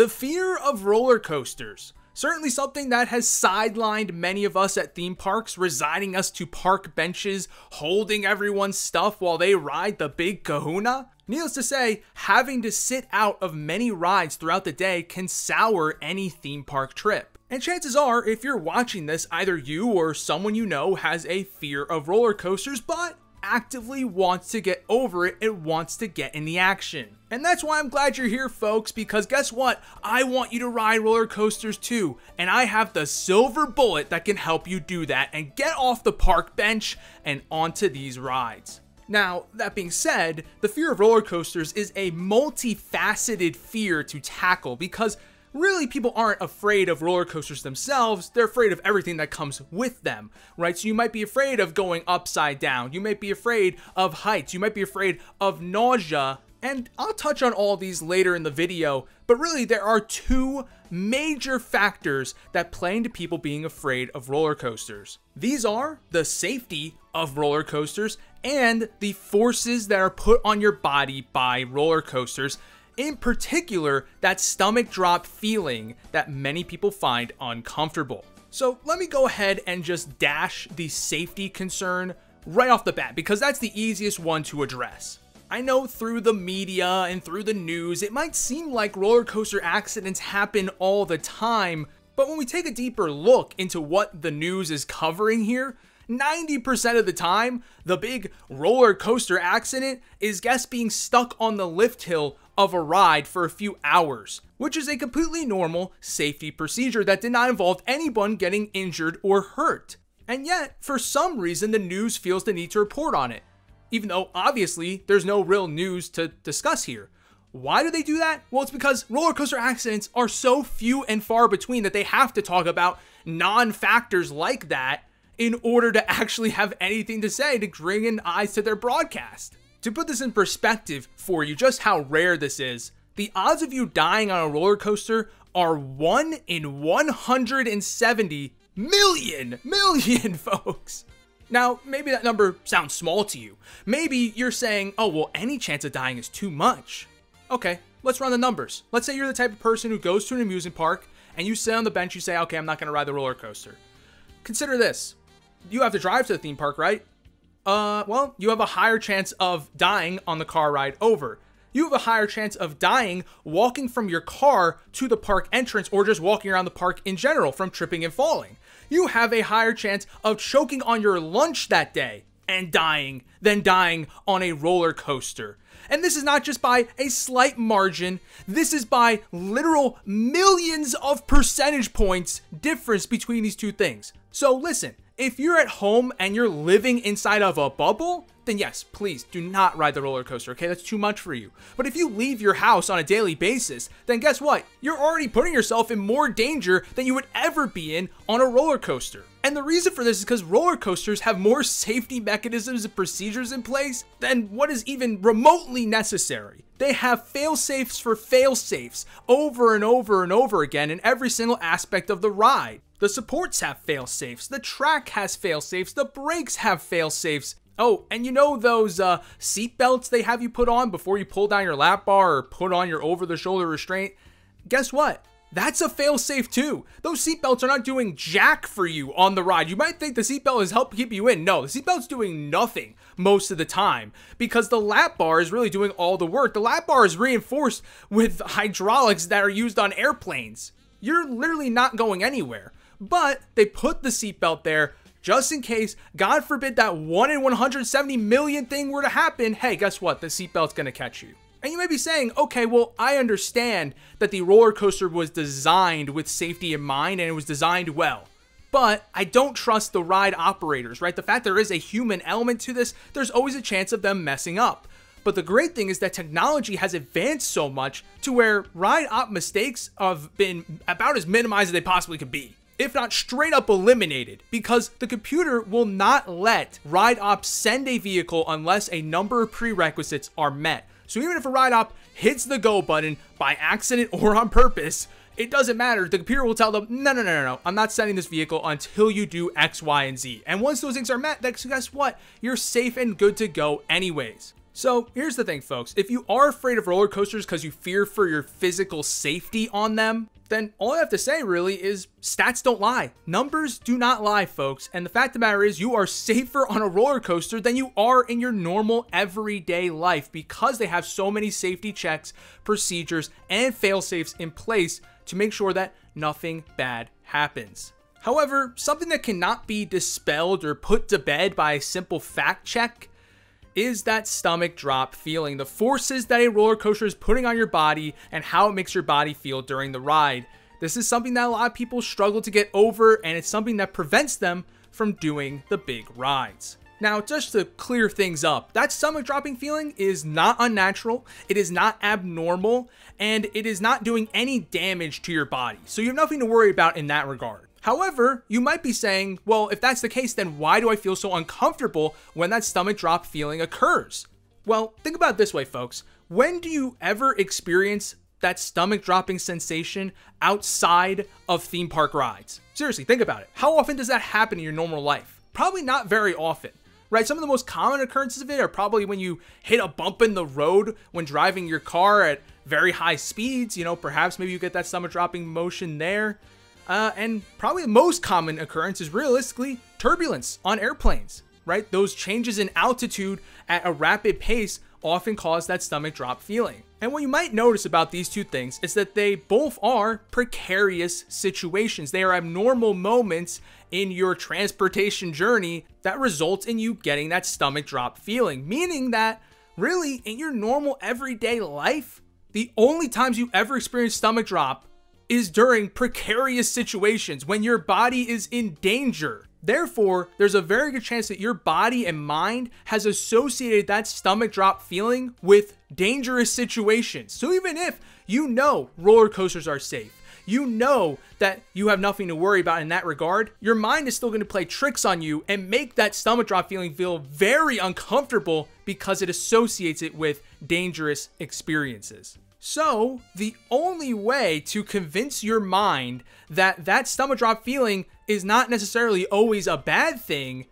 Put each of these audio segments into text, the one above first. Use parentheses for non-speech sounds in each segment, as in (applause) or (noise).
The fear of roller coasters. Certainly something that has sidelined many of us at theme parks, resigning us to park benches, holding everyone's stuff while they ride the big kahuna. Needless to say, having to sit out of many rides throughout the day can sour any theme park trip. And chances are, if you're watching this, either you or someone you know has a fear of roller coasters, but actively wants to get over it and wants to get in the action. And that's why I'm glad you're here, folks, because guess what? I want you to ride roller coasters too, and I have the silver bullet that can help you do that and get off the park bench and onto these rides. Now, that being said, the fear of roller coasters is a multifaceted fear to tackle because really people aren't afraid of roller coasters themselves, they're afraid of everything that comes with them, right? So you might be afraid of going upside down, you might be afraid of heights, you might be afraid of nausea, and I'll touch on all these later in the video, but really there are two major factors that play into people being afraid of roller coasters. These are the safety of roller coasters and the forces that are put on your body by roller coasters. In particular, that stomach drop feeling that many people find uncomfortable. So let me go ahead and just dash the safety concern right off the bat because that's the easiest one to address. I know through the media and through the news, it might seem like roller coaster accidents happen all the time, but when we take a deeper look into what the news is covering here, 90% of the time, the big roller coaster accident is guests being stuck on the lift hill of a ride for a few hours, which is a completely normal safety procedure that did not involve anyone getting injured or hurt. And yet, for some reason, the news feels the need to report on it, even though obviously there's no real news to discuss here. Why do they do that? Well, it's because roller coaster accidents are so few and far between that they have to talk about non factors like that in order to actually have anything to say to bring in eyes to their broadcast. To put this in perspective for you, just how rare this is, the odds of you dying on a roller coaster are 1 in 170 million, million, (laughs) folks. Now, maybe that number sounds small to you. Maybe you're saying, oh, well, any chance of dying is too much. Okay, let's run the numbers. Let's say you're the type of person who goes to an amusement park and you sit on the bench, you say, okay, I'm not gonna ride the roller coaster. Consider this you have to drive to the theme park, right? Uh, well, you have a higher chance of dying on the car ride over. You have a higher chance of dying walking from your car to the park entrance or just walking around the park in general from tripping and falling. You have a higher chance of choking on your lunch that day and dying than dying on a roller coaster. And this is not just by a slight margin, this is by literal millions of percentage points difference between these two things. So listen, if you're at home and you're living inside of a bubble, then yes, please do not ride the roller coaster, okay? That's too much for you. But if you leave your house on a daily basis, then guess what? You're already putting yourself in more danger than you would ever be in on a roller coaster. And the reason for this is because roller coasters have more safety mechanisms and procedures in place than what is even remotely necessary. They have fail safes for fail safes over and over and over again in every single aspect of the ride. The supports have fail safes, the track has fail safes, the brakes have fail safes. Oh, and you know those uh, seat belts they have you put on before you pull down your lap bar or put on your over the shoulder restraint? Guess what? That's a fail safe too. Those seatbelts are not doing jack for you on the ride. You might think the seatbelt is helping keep you in. No, the seatbelt's doing nothing most of the time because the lap bar is really doing all the work. The lap bar is reinforced with hydraulics that are used on airplanes. You're literally not going anywhere but they put the seatbelt there just in case, God forbid, that 1 in 170 million thing were to happen. Hey, guess what? The seatbelt's gonna catch you. And you may be saying, okay, well, I understand that the roller coaster was designed with safety in mind and it was designed well. But I don't trust the ride operators, right? The fact there is a human element to this, there's always a chance of them messing up. But the great thing is that technology has advanced so much to where ride op mistakes have been about as minimized as they possibly could be if not straight up eliminated, because the computer will not let ride op send a vehicle unless a number of prerequisites are met. So even if a ride op hits the go button by accident (laughs) or on purpose, it doesn't matter. The computer will tell them, no, no, no, no, no, I'm not sending this vehicle until you do X, Y, and Z. And once those things are met, then guess what? You're safe and good to go anyways. So here's the thing, folks. If you are afraid of roller coasters because you fear for your physical safety on them, then all I have to say really is stats don't lie. Numbers do not lie, folks. And the fact of the matter is, you are safer on a roller coaster than you are in your normal everyday life because they have so many safety checks, procedures, and fail safes in place to make sure that nothing bad happens. However, something that cannot be dispelled or put to bed by a simple fact check is that stomach drop feeling, the forces that a roller coaster is putting on your body and how it makes your body feel during the ride. This is something that a lot of people struggle to get over, and it's something that prevents them from doing the big rides. Now, just to clear things up, that stomach dropping feeling is not unnatural, it is not abnormal, and it is not doing any damage to your body. So you have nothing to worry about in that regard. However, you might be saying, well, if that's the case, then why do I feel so uncomfortable when that stomach drop feeling occurs? Well, think about this way, folks. When do you ever experience that stomach dropping sensation outside of theme park rides? Seriously, think about it. How often does that happen in your normal life? Probably not very often right? Some of the most common occurrences of it are probably when you hit a bump in the road when driving your car at very high speeds. You know, perhaps maybe you get that stomach dropping motion there. Uh, and probably the most common occurrence is realistically turbulence on airplanes, right? Those changes in altitude at a rapid pace often cause that stomach drop feeling. And what you might notice about these two things is that they both are precarious situations. They are abnormal moments in your transportation journey that results in you getting that stomach drop feeling, meaning that really in your normal everyday life, the only times you ever experience stomach drop is during precarious situations when your body is in danger. Therefore, there's a very good chance that your body and mind has associated that stomach drop feeling with dangerous situations. So even if you know roller coasters are safe, you know that you have nothing to worry about in that regard, your mind is still going to play tricks on you and make that stomach drop feeling feel very uncomfortable because it associates it with dangerous experiences. So, the only way to convince your mind that that stomach drop feeling is not necessarily always a bad thing,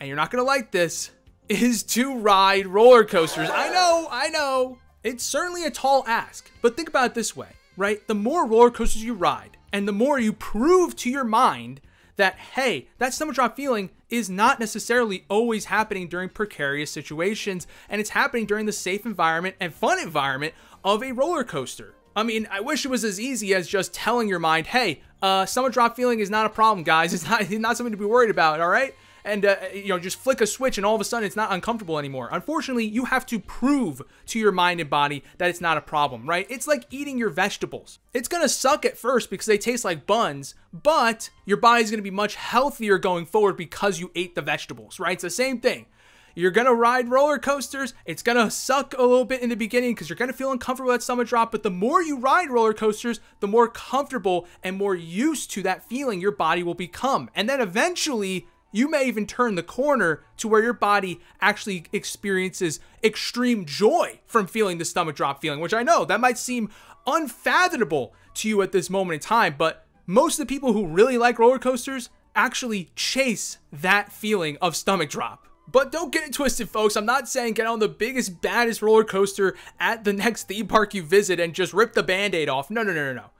and you're not gonna like this, (laughs) is to ride roller coasters. I know, I know. It's certainly a tall ask, but think about it this way, right? The more roller coasters you ride, and the more you prove to your mind that, hey, that stomach drop feeling is not necessarily always happening during precarious situations, and it's happening during the safe environment and fun environment of a roller coaster. I mean, I wish it was as easy as just telling your mind, hey, uh, stomach drop feeling is not a problem, guys. It's not, (laughs) it's not something to be worried about, all right? And, uh, you know, just flick a switch and all of a sudden it's not uncomfortable anymore. Unfortunately, you have to prove to your mind and body that it's not a problem, right? It's like eating your vegetables. It's gonna suck at first because they taste like buns, but your body's gonna be much healthier going forward because you ate the vegetables, right? It's the same thing. You're gonna ride roller coasters. It's gonna suck a little bit in the beginning because you're gonna feel uncomfortable at stomach drop. But the more you ride roller coasters, the more comfortable and more used to that feeling your body will become. And then eventually, you may even turn the corner to where your body actually experiences extreme joy from feeling the stomach drop feeling, which I know that might seem unfathomable to you at this moment in time, but most of the people who really like roller coasters actually chase that feeling of stomach drop. But don't get it twisted, folks. I'm not saying get on the biggest, baddest roller coaster at the next theme park you visit and just rip the band aid off. No, no, no, no, no.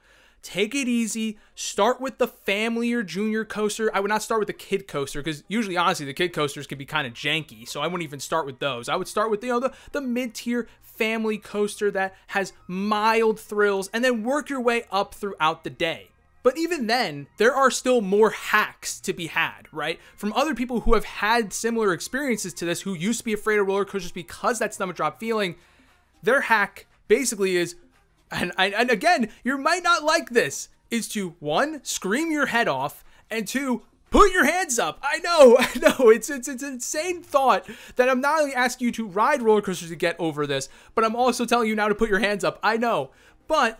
Take it easy. Start with the family or junior coaster. I would not start with the kid coaster because usually, honestly, the kid coasters can be kind of janky. So I wouldn't even start with those. I would start with you know the, the mid tier family coaster that has mild thrills and then work your way up throughout the day. But even then, there are still more hacks to be had, right? From other people who have had similar experiences to this, who used to be afraid of roller coasters because that stomach drop feeling. Their hack basically is, and, and again, you might not like this, is to one, scream your head off, and two, put your hands up. I know, (laughs) I know. It's it's it's an insane thought that I'm not only asking you to ride roller coasters to get over this, but I'm also telling you now to put your hands up. I know. But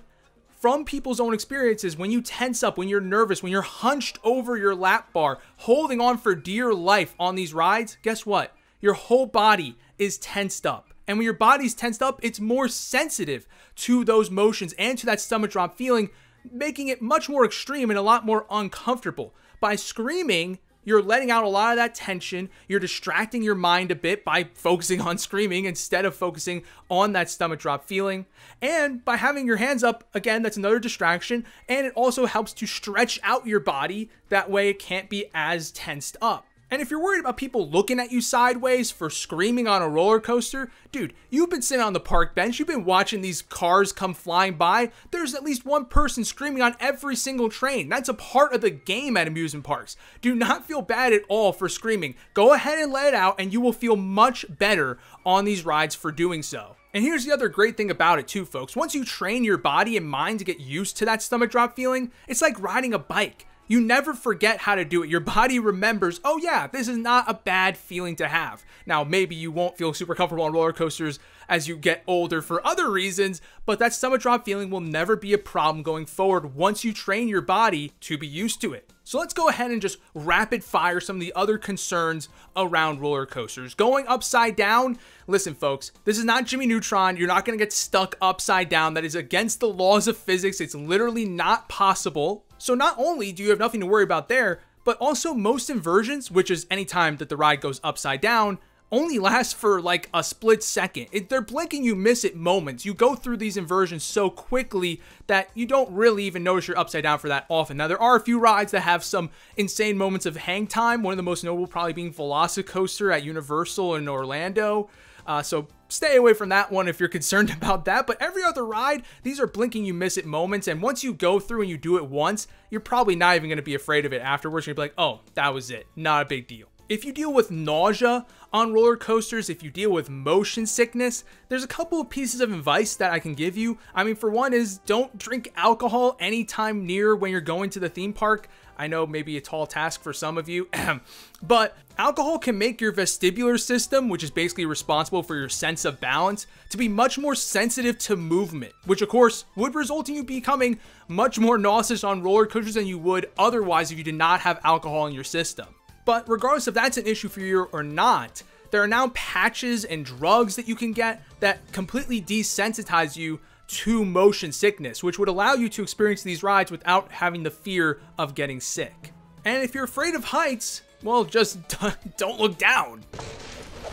from people's own experiences when you tense up, when you're nervous, when you're hunched over your lap bar, holding on for dear life on these rides, guess what? Your whole body is tensed up. And when your body's tensed up, it's more sensitive to those motions and to that stomach drop feeling, making it much more extreme and a lot more uncomfortable. By screaming, you're letting out a lot of that tension. You're distracting your mind a bit by focusing on screaming instead of focusing on that stomach drop feeling. And by having your hands up, again, that's another distraction. And it also helps to stretch out your body. That way it can't be as tensed up. And if you're worried about people looking at you sideways for screaming on a roller coaster, dude, you've been sitting on the park bench, you've been watching these cars come flying by. There's at least one person screaming on every single train. That's a part of the game at amusement parks. Do not feel bad at all for screaming. Go ahead and let it out, and you will feel much better on these rides for doing so. And here's the other great thing about it, too, folks. Once you train your body and mind to get used to that stomach drop feeling, it's like riding a bike. You never forget how to do it. Your body remembers, oh yeah, this is not a bad feeling to have. Now, maybe you won't feel super comfortable on roller coasters as you get older for other reasons, but that stomach drop feeling will never be a problem going forward once you train your body to be used to it. So let's go ahead and just rapid fire some of the other concerns around roller coasters. Going upside down, listen folks, this is not Jimmy Neutron. You're not going to get stuck upside down. That is against the laws of physics. It's literally not possible. So not only do you have nothing to worry about there, but also most inversions, which is any time that the ride goes upside down, only lasts for like a split second. It, they're blinking you miss it moments. You go through these inversions so quickly that you don't really even notice you're upside down for that often. Now, there are a few rides that have some insane moments of hang time. One of the most notable probably being Velocicoaster at Universal in Orlando. Uh, so stay away from that one if you're concerned (laughs) about that. But every other ride, these are blinking you miss it moments. And once you go through and you do it once, you're probably not even going to be afraid of it afterwards. To be like, oh, that was it. Not a big deal. If you deal with nausea on roller coasters, if you deal with motion sickness, there's a couple of pieces of advice that I can give you. I mean, for one is don't drink alcohol anytime near when you're going to the theme park. I know maybe a tall task for some of you, (clears throat) but alcohol can make your vestibular system, which is basically responsible for your sense of balance, to be much more sensitive to movement, which of course would result in you becoming much more nauseous on roller coasters than you would otherwise if you did not have alcohol in your system. But regardless if that's an issue for you or not, there are now patches and drugs that you can get that completely desensitize you to motion sickness, which would allow you to experience these rides without having the fear of getting sick. And if you're afraid of heights, well, just (laughs) don't look down.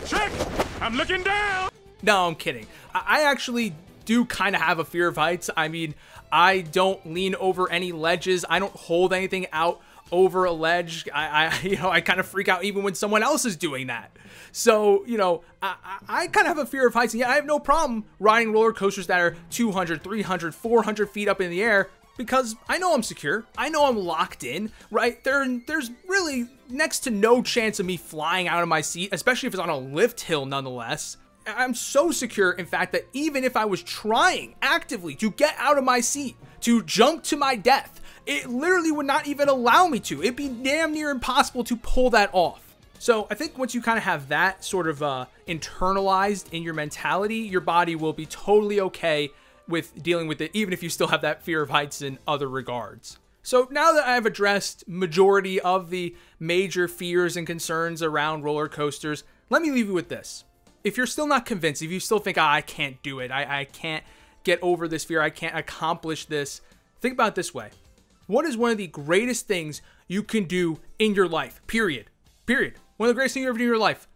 Check! I'm looking down! No, I'm kidding. I actually do kind of have a fear of heights. I mean, I don't lean over any ledges. I don't hold anything out over a ledge. I, I (laughs) you know, I kind of freak out even when someone else is doing that. So, you know, I, I, kind of have a fear of heights. And yeah, I have no problem riding roller coasters that are 200, 300, 400 feet up in the air because I know I'm secure. I know I'm locked in, right? There, there's really next to no chance of me flying out of my seat, especially if it's on a lift hill nonetheless. I'm so secure, in fact, that even if I was trying actively to get out of my seat, to jump to my death, it literally would not even allow me to. It'd be damn near impossible to pull that off. So I think once you kind of have that sort of uh, internalized in your mentality, your body will be totally okay with dealing with it, even if you still have that fear of heights in other regards. So now that I've addressed majority of the major fears and concerns around roller coasters, let me leave you with this. If you're still not convinced, if you still think, oh, I can't do it, I, I can't get over this fear, I can't accomplish this, think about it this way. What is one of the greatest things you can do in your life? Period. Period. One of the greatest things you ever do in your life.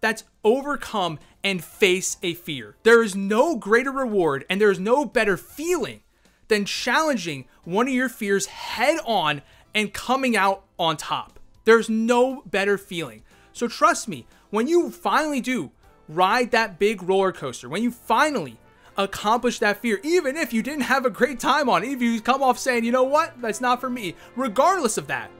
That's overcome and face a fear. There is no greater reward and there is no better feeling than challenging one of your fears head on and coming out on top. There's no better feeling. So trust me, when you finally do ride that big roller coaster, when you finally accomplish that fear, even if you didn't have a great time on it. If you come off saying, you know what, that's not for me, regardless of that,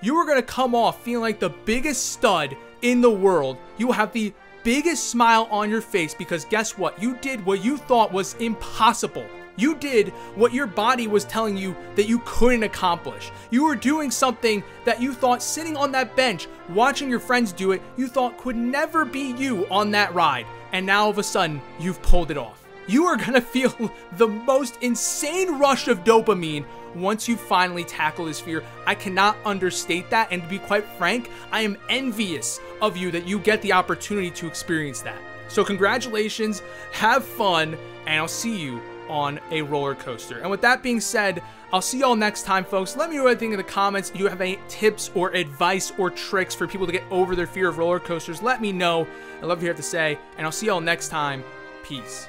you are going to come off feeling like the biggest stud in the world. You have the biggest smile on your face because guess what? You did what you thought was impossible. You did what your body was telling you that you couldn't accomplish. You were doing something that you thought sitting on that bench, watching your friends do it, you thought could never be you on that ride. And now all of a sudden, you've pulled it off you are gonna (laughs) feel the most insane rush of dopamine once you finally tackle this fear. I cannot understate that, and to be quite frank, I am envious of you that you get the opportunity to experience that. So, congratulations, have fun, and I'll see you on a roller coaster. And with that being said, I'll see y'all next time, folks. Let me know what you think in the comments. If you have any tips or advice or tricks for people to get over their fear of roller coasters, let me know. I love to hear what to say. And I'll see y'all next time. Peace.